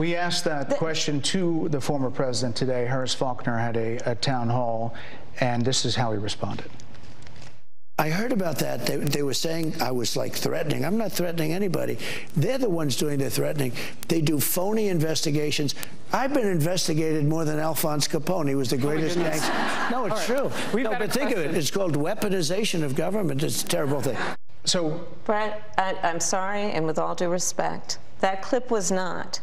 We asked that the, question to the former president today. Harris Faulkner had a, a town hall, and this is how he responded. I heard about that. They, they, were saying I was like threatening. I'm not threatening anybody. They're the ones doing the threatening. They do phony investigations. I've been investigated more than Alphonse Capone. He was the oh, greatest oh gangster. No, it's true. We've no, but think question. of it. It's called weaponization of government. It's a terrible thing. So, Bret, I, I'm sorry, and with all due respect, that clip was not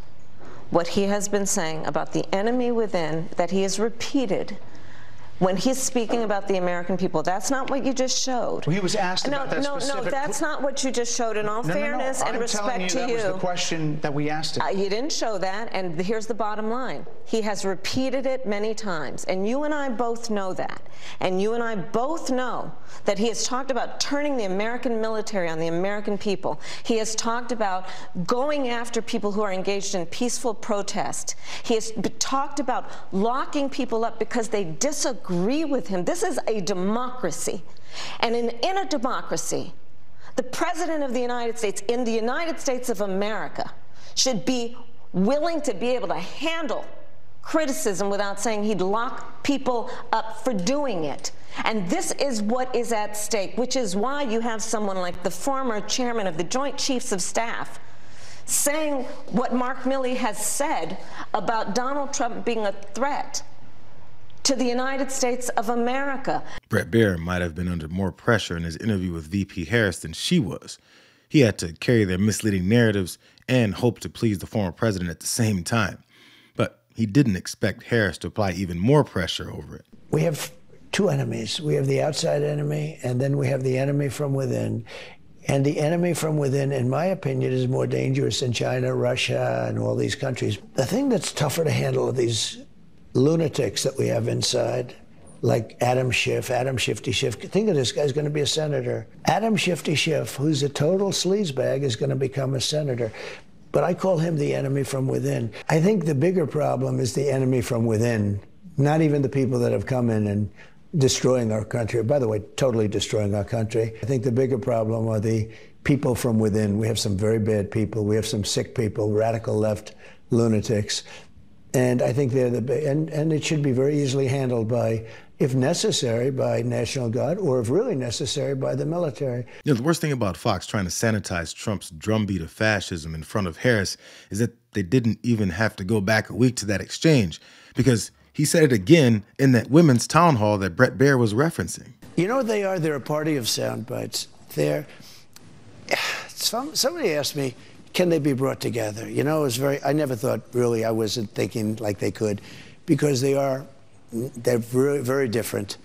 what he has been saying about the enemy within that he has repeated when he's speaking about the American people. That's not what you just showed. Well, he was asked no, about that no, specific... No, that's not what you just showed. In all no, fairness no, and respect you, to that you. was the question that we asked him. Uh, you didn't show that, and here's the bottom line. He has repeated it many times, and you and I both know that. And you and I both know that he has talked about turning the American military on the American people. He has talked about going after people who are engaged in peaceful protest. He has talked about locking people up because they disagree with him. This is a democracy. And in, in a democracy, the President of the United States, in the United States of America, should be willing to be able to handle criticism without saying he'd lock people up for doing it. And this is what is at stake, which is why you have someone like the former chairman of the Joint Chiefs of Staff saying what Mark Milley has said about Donald Trump being a threat to the United States of America. Bret Baier might have been under more pressure in his interview with VP Harris than she was. He had to carry their misleading narratives and hope to please the former president at the same time. But he didn't expect Harris to apply even more pressure over it. We have two enemies. We have the outside enemy, and then we have the enemy from within. And the enemy from within, in my opinion, is more dangerous than China, Russia, and all these countries. The thing that's tougher to handle are these lunatics that we have inside, like Adam Schiff, Adam Shifty Schiff. Think of this guy's going to be a senator. Adam Shifty Schiff, who's a total sleazebag, is going to become a senator. But I call him the enemy from within. I think the bigger problem is the enemy from within, not even the people that have come in and destroying our country. By the way, totally destroying our country. I think the bigger problem are the people from within. We have some very bad people. We have some sick people, radical left lunatics. And I think they're the and and it should be very easily handled by, if necessary, by National Guard, or if really necessary, by the military. You know, the worst thing about Fox trying to sanitize Trump's drumbeat of fascism in front of Harris is that they didn't even have to go back a week to that exchange, because he said it again in that women's town hall that Bret Baier was referencing. You know what they are? They're a party of sound bites. They're some, somebody asked me can they be brought together? You know, it was very, I never thought really, I wasn't thinking like they could, because they are, they're very, very different.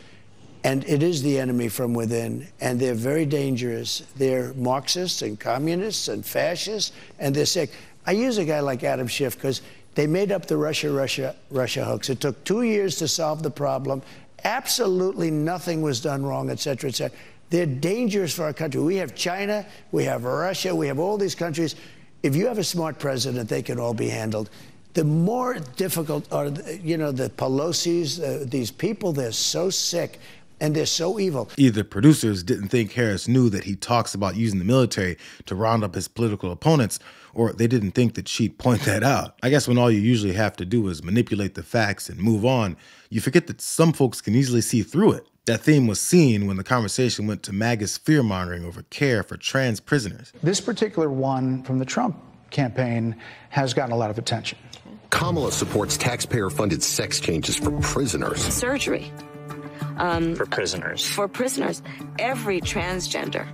And it is the enemy from within, and they're very dangerous. They're Marxists and communists and fascists, and they're sick. I use a guy like Adam Schiff because they made up the Russia, Russia, Russia hoax. It took two years to solve the problem. Absolutely nothing was done wrong, et cetera, et cetera. They're dangerous for our country. We have China, we have Russia, we have all these countries if you have a smart president, they can all be handled. The more difficult are, you know, the Pelosi's, uh, these people, they're so sick and they're so evil. Either producers didn't think Harris knew that he talks about using the military to round up his political opponents, or they didn't think that she'd point that out. I guess when all you usually have to do is manipulate the facts and move on, you forget that some folks can easily see through it. That theme was seen when the conversation went to MAGA's fear mongering over care for trans prisoners. This particular one from the Trump campaign has gotten a lot of attention. Kamala supports taxpayer funded sex changes for prisoners. Surgery. Um, for prisoners. For prisoners. Every transgender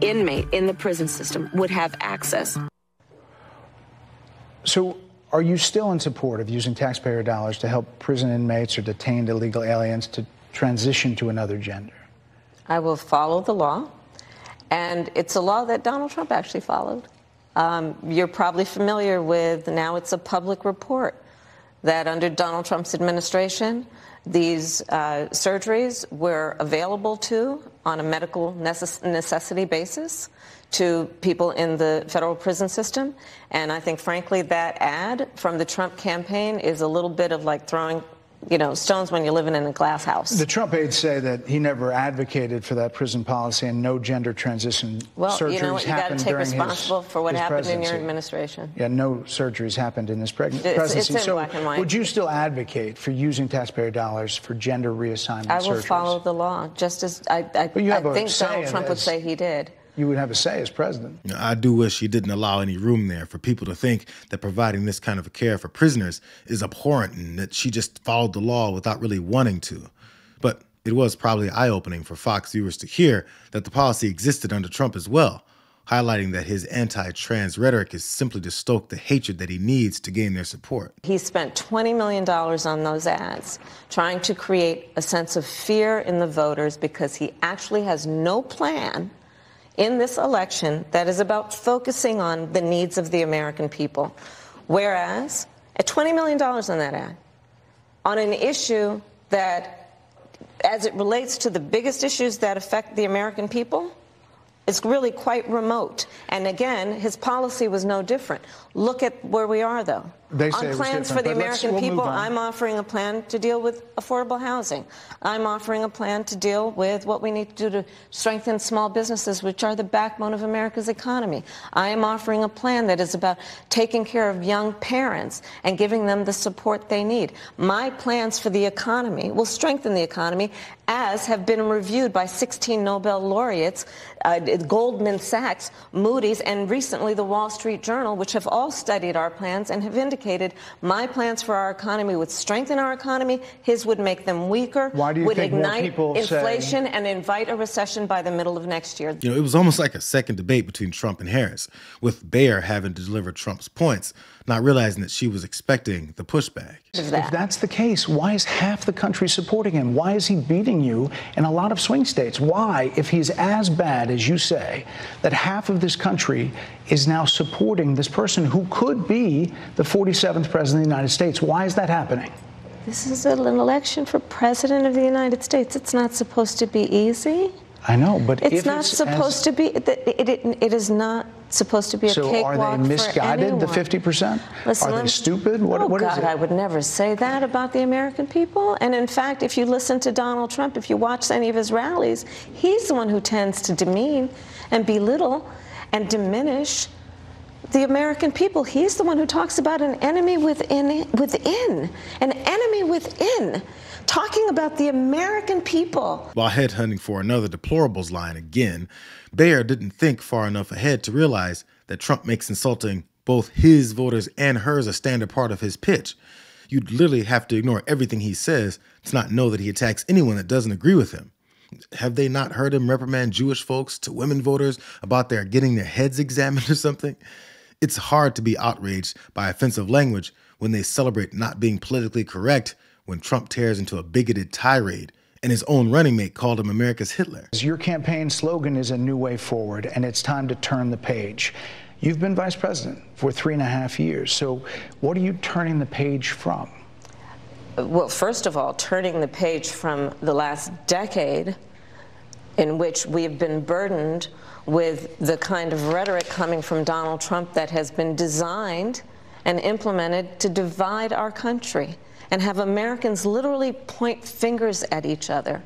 inmate in the prison system would have access. So, are you still in support of using taxpayer dollars to help prison inmates or detained illegal aliens to transition to another gender? I will follow the law. And it's a law that Donald Trump actually followed. Um, you're probably familiar with now it's a public report that under Donald Trump's administration, these uh, surgeries were available to on a medical necess- necessity basis to people in the federal prison system. And I think, frankly, that ad from the Trump campaign is a little bit of like throwing you know, stones when you're living in a glass house. The Trump aides say that he never advocated for that prison policy and no gender transition well, surgeries you know what? You got to take responsible his, for what happened presidency. in your administration. Yeah, no surgeries happened in this preg- It's, presidency. it's in so, black and white. would you still advocate for using taxpayer dollars for gender reassignment I will surgeries? follow the law, just as I, I, But you have I think Donald Trump would say he did. You would have a say as president. You know, I do wish he didn't allow any room there for people to think that providing this kind of care for prisoners is abhorrent and that she just followed the law without really wanting to. But it was probably eye opening for Fox viewers to hear that the policy existed under Trump as well, highlighting that his anti trans rhetoric is simply to stoke the hatred that he needs to gain their support. He spent $20 million on those ads, trying to create a sense of fear in the voters because he actually has no plan in this election that is about focusing on the needs of the American people. Whereas, at $20 million on that ad, on an issue that, as it relates to the biggest issues that affect the American people, is really quite remote. And again, his policy was no different. Look at where we are, though. They say on plans for the but American we'll people. I'm offering a plan to deal with affordable housing. I'm offering a plan to deal with what we need to do to strengthen small businesses, which are the backbone of America's economy. I am offering a plan that is about taking care of young parents and giving them the support they need. My plans for the economy will strengthen the economy, as have been reviewed by 16 Nobel laureates, uh, Goldman Sachs, Moody's, and recently the Wall Street Journal, which have all studied our plans and have indicated my plans for our economy would strengthen our economy, his would make them weaker, Why do you would think more ignite people say- inflation and invite a recession by the middle of next year. You know, it was almost like a second debate between Trump and Harris, with Baier having to deliver Trump's points, not realizing that she was expecting the pushback. If that's the case, why is half the country supporting him? Why is he beating you in a lot of swing states? Why, if he's as bad as you say, that half of this country is now supporting this person who could be the 47th president of the United States? Why is that happening? This is an election for president of the United States. It's not supposed to be easy. I know, but It's not it's supposed as, to be. It, it, it is not supposed to be a So cakewalk are they misguided, the 50%? Are let they stupid? What, oh what is God? I would never say that about the American people. And in fact, if you listen to Donald Trump, if you watch any of his rallies, he's the one who tends to demean and belittle and diminish the American people. He's the one who talks about an enemy within, within, an enemy within, talking about the American people. While headhunting for another deplorables line again, Baier didn't think far enough ahead to realize that Trump makes insulting both his voters and hers a standard part of his pitch. You'd literally have to ignore everything he says to not know that he attacks anyone that doesn't agree with him. Have they not heard him reprimand Jewish folks to women voters about their getting their heads examined or something? It's hard to be outraged by offensive language when they celebrate not being politically correct when Trump tears into a bigoted tirade and his own running mate called him America's Hitler. Your campaign slogan is a new way forward, and it's time to turn the page. You've been vice president for three and a half years. So, what are you turning the page from? Well, first of all, turning the page from the last decade in which we've been burdened with the kind of rhetoric coming from Donald Trump that has been designed and implemented to divide our country and have Americans literally point fingers at each other.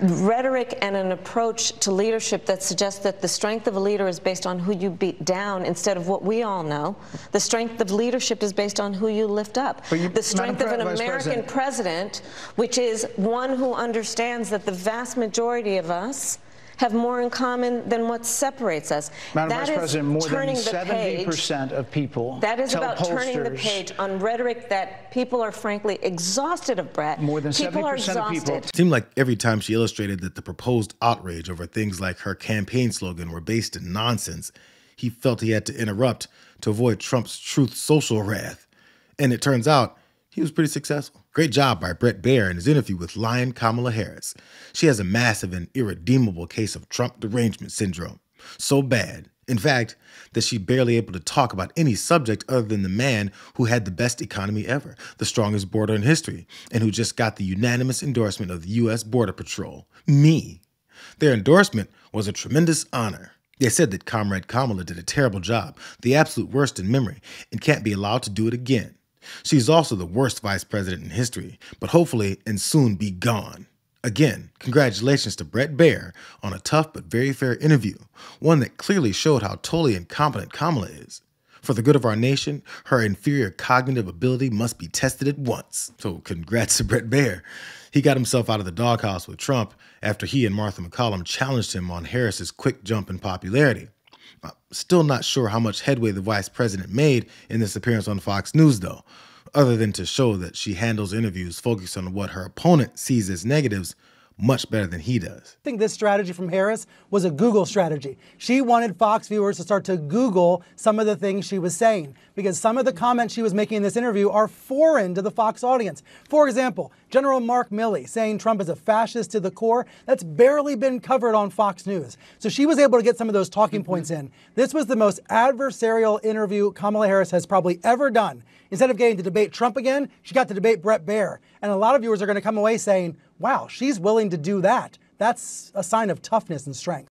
Rhetoric and an approach to leadership that suggests that the strength of a leader is based on who you beat down instead of what we all know. The strength of leadership is based on who you lift up. You- the strength of an Vice American President- president, which is one who understands that the vast majority of us have more in common than what separates us. Madam That Vice is President, more than turning the page. 70% of people That is tell about turning the page on rhetoric that people are frankly exhausted of, Bret. More than people are 70% of people- exhausted. It seemed like every time she illustrated that the proposed outrage over things like her campaign slogan were based in nonsense, he felt he had to interrupt to avoid Trump's truth social wrath. And it turns out he was pretty successful. Great job by Bret Baier in his interview with Lion Kamala Harris. She has a massive and irredeemable case of Trump derangement syndrome. So bad, in fact, that she's barely able to talk about any subject other than the man who had the best economy ever, the strongest border in history, and who just got the unanimous endorsement of the U.S. Border Patrol me. Their endorsement was a tremendous honor. They said that Comrade Kamala did a terrible job, the absolute worst in memory, and can't be allowed to do it again. She's also the worst vice president in history, but hopefully and soon be gone. Again, congratulations to Bret Baier on a tough but very fair interview, one that clearly showed how totally incompetent Kamala is. For the good of our nation, her inferior cognitive ability must be tested at once. So, congrats to Bret Baier. He got himself out of the doghouse with Trump after he and Martha MacCallum challenged him on Harris's quick jump in popularity. Still not sure how much headway the vice president made in this appearance on Fox News, though other than to show that she handles interviews focused on what her opponent sees as negatives much better than he does. I think this strategy from Harris was a Google strategy. She wanted Fox viewers to start to Google some of the things she was saying because some of the comments she was making in this interview are foreign to the Fox audience. For example, General Mark Milley saying Trump is a fascist to the core, that's barely been covered on Fox News. So she was able to get some of those talking mm-hmm. points in. This was the most adversarial interview Kamala Harris has probably ever done. Instead of getting to debate Trump again, she got to debate Bret Baier. And a lot of viewers are going to come away saying, wow, she's willing to do that. That's a sign of toughness and strength.